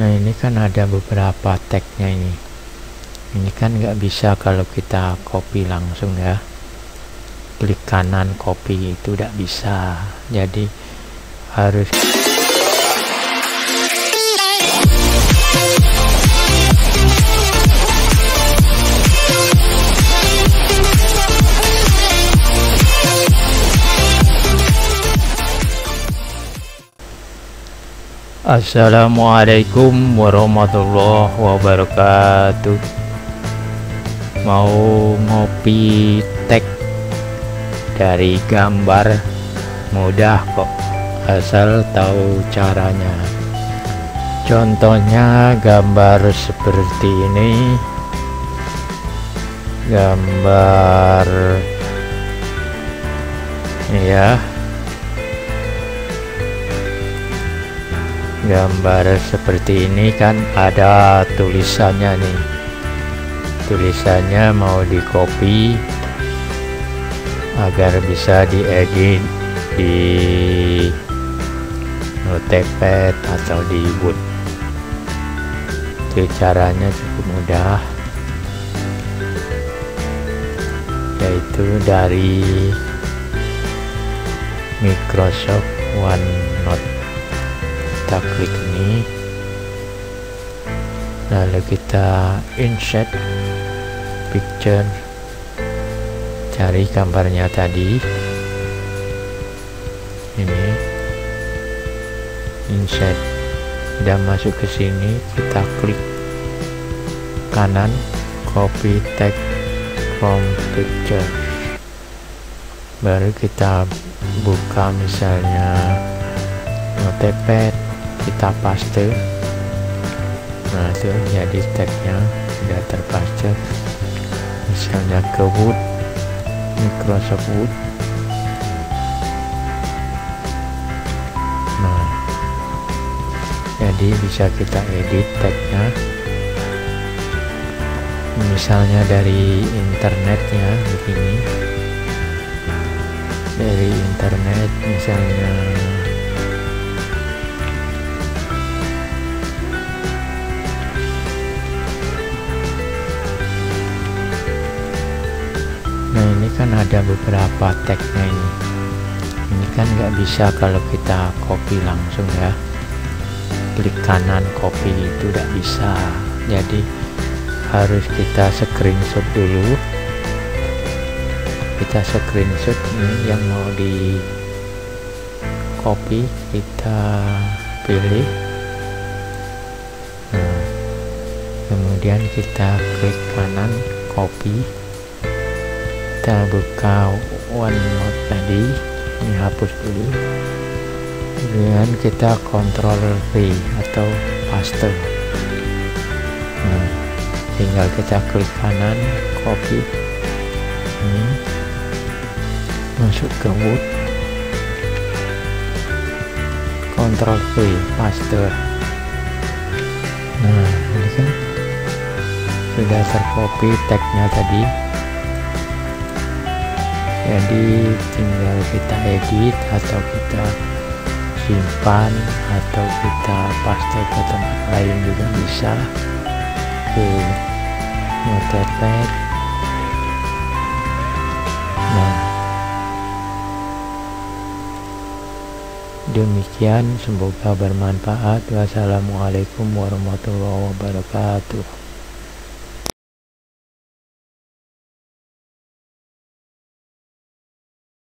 nah ini kan ada beberapa tagnya ini. Ini kan nggak bisa kalau kita copy langsung ya. Klik kanan copy itu tidak bisa. Jadi harus Assalamualaikum warahmatullahi wabarakatuh. Mau ngopi tag dari gambar mudah kok asal tahu caranya. Contohnya gambar seperti ini. Gambar ya gambar seperti ini kan ada tulisannya nih. Tulisannya mau di copy agar bisa diedit di notepad atau di wood itu caranya cukup mudah. Yaitu dari Microsoft OneNote kita klik ini. Lalu kita insert picture. Cari gambarnya tadi. Ini. Insert udah masuk ke sini kita klik kanan copy text from picture. Baru kita buka misalnya notepad kita paste. Nah itu jadi tagnya. Sudah terpaste. Misalnya ke Wood. Microsoft Wood. Nah jadi bisa kita edit tagnya. Misalnya dari internetnya begini. Dari internet misalnya kan ada beberapa tagnya ini. Ini kan nggak bisa kalau kita copy langsung ya. Klik kanan copy itu tidak bisa. Jadi harus kita screenshot dulu. Kita screenshot ini yang mau di copy kita pilih. Nah kemudian kita klik kanan copy kita buka OneNote tadi ini hapus dulu. Kemudian kita Ctrl V atau paste nah, tinggal kita klik kanan copy. Ini. Masuk ke Word Ctrl V paste nah ini kan sudah tercopy tagnya tadi jadi tinggal kita edit atau kita simpan atau kita paste ke tempat lain juga bisa. Ke notepad nah. Demikian semoga bermanfaat. Wassalamualaikum warahmatullahi wabarakatuh